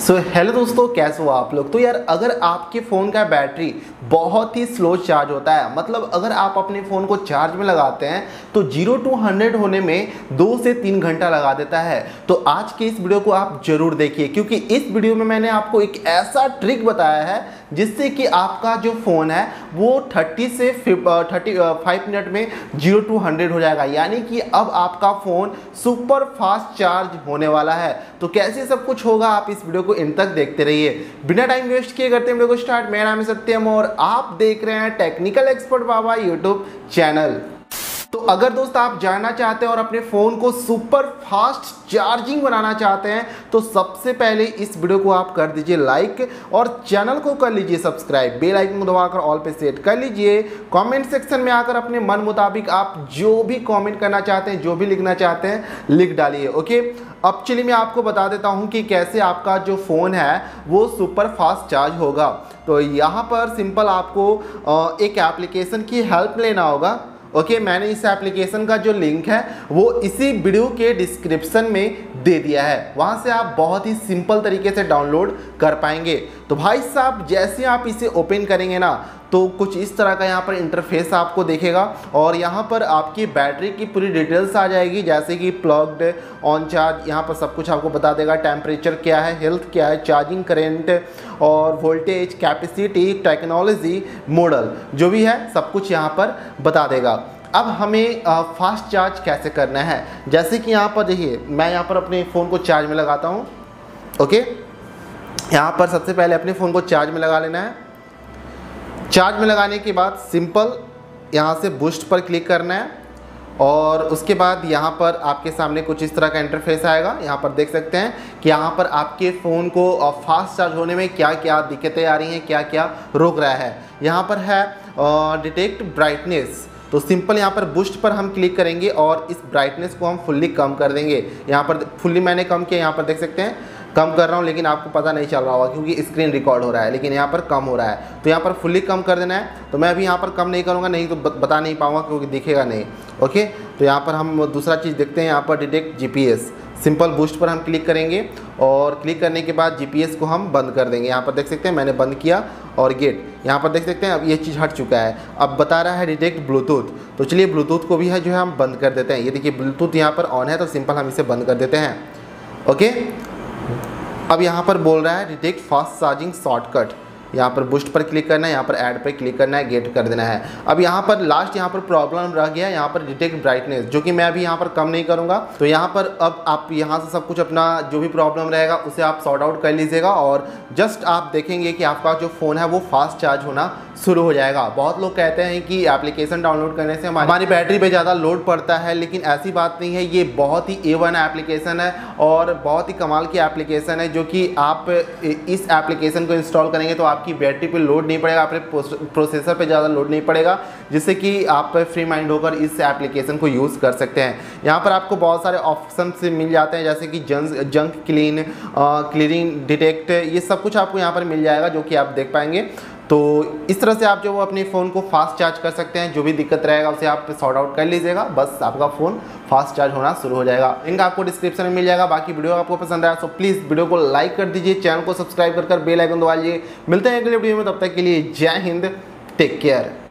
सो so, hello दोस्तों कैसे हो आप लोग? तो यार अगर आपके फ़ोन का बैटरी बहुत ही स्लो चार्ज होता है मतलब अगर आप अपने फ़ोन को चार्ज में लगाते हैं तो ज़ीरो टू हंड्रेड होने में दो से तीन घंटा लगा देता है। तो आज के इस वीडियो को आप ज़रूर देखिए क्योंकि इस वीडियो में मैंने आपको एक ऐसा ट्रिक बताया है जिससे कि आपका जो फ़ोन है वो 30 से 35 मिनट में ज़ीरो टू हंड्रेड हो जाएगा। यानी कि अब आपका फ़ोन सुपर फास्ट चार्ज होने वाला है। तो कैसे सब कुछ होगा आप इस वीडियो को इन तक देखते रहिए। बिना टाइम वेस्ट किए करते हैं वीडियो को स्टार्ट मेरा नाम है सत्यम और आप देख रहे हैं technical expert Baba YouTube channel तो अगर दोस्त आप जानना चाहते हैं और अपने फ़ोन को सुपर फास्ट चार्जिंग बनाना चाहते हैं तो सबसे पहले इस वीडियो को आप कर दीजिए लाइक और चैनल को कर लीजिए सब्सक्राइब। बेल आइकन को दबाकर ऑल पे सेट कर लीजिए। कमेंट सेक्शन में आकर अपने मन मुताबिक आप जो भी कमेंट करना चाहते हैं, जो भी लिखना चाहते हैं, लिख डालिए, ओके? अब चलिए मैं आपको बता देता हूँ कि कैसे आपका जो फ़ोन है, वो सुपर फास्ट चार्ज होगा। तो यहाँ पर सिंपल आपको एक एप्लीकेशन की हेल्प लेना होगा। ओके okay, मैंने इस एप्लीकेशन का जो लिंक है वो इसी वीडियो के डिस्क्रिप्शन में दे दिया है। वहाँ से आप बहुत ही सिंपल तरीके से डाउनलोड कर पाएँगे। तो भाई साहब जैसे आप इसे ओपन करेंगे ना तो कुछ इस तरह का यहाँ पर इंटरफेस आपको देखेगा और यहाँ पर आपकी बैटरी की पूरी डिटेल्स आ जाएगी, जैसे कि प्लग्ड ऑन चार्ज यहाँ पर सब कुछ आपको बता देगा टेम्परेचर क्या है हेल्थ क्या है चार्जिंग करेंट और वोल्टेज कैपेसिटी टेक्नोलॉजी मॉडल जो भी है सब कुछ यहाँ पर बता देगा। अब हमें फास्ट चार्ज कैसे करना है? जैसे कि यहाँ पर देखिए, मैं यहाँ पर अपने फ़ोन को चार्ज में लगाता हूँ ओके यहाँ पर सबसे पहले अपने फ़ोन को चार्ज में लगा लेना है। चार्ज में लगाने के बाद सिंपल यहाँ से बुस्ट पर क्लिक करना है और उसके बाद यहाँ पर आपके सामने कुछ इस तरह का इंटरफेस आएगा। यहाँ पर देख सकते हैं कि यहाँ पर आपके फ़ोन को फास्ट चार्ज होने में क्या क्या दिक्कतें आ रही हैं क्या क्या रोक रहा है। यहाँ पर है डिटेक्ट ब्राइटनेस तो सिंपल यहाँ पर बुस्ट पर हम क्लिक करेंगे और इस ब्राइटनेस को हम फुल्ली कम कर देंगे। यहाँ पर फुल्ली मैंने कम किया, यहाँ पर देख सकते हैं। कम कर रहा हूँ, लेकिन आपको पता नहीं चल रहा होगा क्योंकि स्क्रीन रिकॉर्ड हो रहा है, लेकिन यहाँ पर कम हो रहा है। तो यहाँ पर फुल्ली कम कर देना है तो मैं अभी यहाँ पर कम नहीं करूँगा, नहीं तो बता नहीं पाऊँगा क्योंकि दिखेगा नहीं ओके तो यहाँ पर हम दूसरा चीज़ देखते हैं, यहाँ पर डिटेक्ट जी सिंपल बूस्ट पर हम क्लिक करेंगे और क्लिक करने के बाद जीपीएस को हम बंद कर देंगे। यहाँ पर देख सकते हैं, मैंने बंद किया और गेट यहाँ पर देख सकते हैं, अब ये चीज़ हट चुका है। अब बता रहा है डिटेक्ट ब्लूटूथ तो चलिए ब्लूटूथ को भी है जो है हम बंद कर देते हैं। ये देखिए ब्लूटूथ यहाँ पर ऑन है तो सिंपल हम इसे बंद कर देते हैं ओके अब यहाँ पर बोल रहा है डिटेक्ट फास्ट चार्जिंग शॉर्टकट यहाँ पर बुस्ट पर क्लिक करना है, यहाँ पर ऐड पर क्लिक करना है गेट कर देना है। अब यहाँ पर लास्ट यहाँ पर प्रॉब्लम रह गया यहाँ पर डिटेक्ट ब्राइटनेस जो कि मैं अभी यहाँ पर कम नहीं करूँगा। तो यहाँ पर अब आप यहाँ से सब कुछ अपना जो भी प्रॉब्लम रहेगा, उसे आप सॉर्ट आउट कर लीजिएगा और जस्ट आप देखेंगे कि आपका जो फ़ोन है वो फास्ट चार्ज होना शुरू हो जाएगा। बहुत लोग कहते हैं कि एप्लीकेशन डाउनलोड करने से हमारी बैटरी पे ज़्यादा लोड पड़ता है, लेकिन ऐसी बात नहीं है। ये बहुत ही ए वन एप्लीकेशन है और बहुत ही कमाल की एप्लीकेशन है जो कि आप इस एप्लीकेशन को इंस्टॉल करेंगे तो आपकी बैटरी पे लोड नहीं पड़ेगा, आपके प्रोसेसर पे ज़्यादा लोड नहीं पड़ेगा, जिससे कि आप फ्री माइंड होकर इस एप्लीकेशन को यूज़ कर सकते हैं। यहाँ पर आपको बहुत सारे ऑप्शन मिल जाते हैं, जैसे कि junk junk clean cleaning detect ये सब कुछ आपको यहाँ पर मिल जाएगा, जो कि आप देख पाएँगे। तो इस तरह से आप जो वो अपने फ़ोन को फास्ट चार्ज कर सकते हैं, जो भी दिक्कत रहेगा उसे आप सॉर्ट आउट कर लीजिएगा, बस आपका फ़ोन फास्ट चार्ज होना शुरू हो जाएगा। लिंक आपको डिस्क्रिप्शन में मिल जाएगा, बाकी वीडियो आपको पसंद आया तो प्लीज़ वीडियो को लाइक कर दीजिए चैनल को सब्सक्राइब कर बेल आइकन दबा लीजिए। मिलते हैं अगले वीडियो में, तब तक के लिए जय हिंद टेक केयर